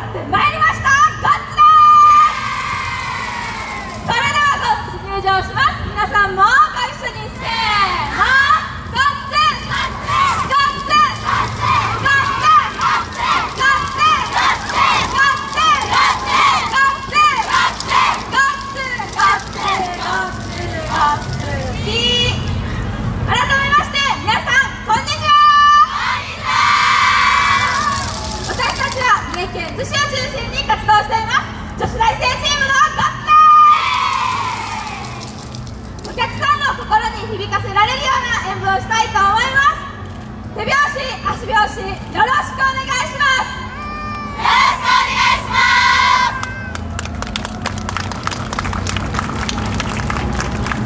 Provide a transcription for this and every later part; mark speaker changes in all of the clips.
Speaker 1: Arte. ¡Vale! 拍よろしくお願いします。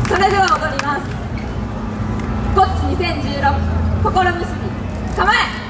Speaker 1: それでは踊ります。こっち2016心結び。構え。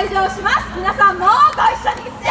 Speaker 1: 退場します。皆さんもご一緒に。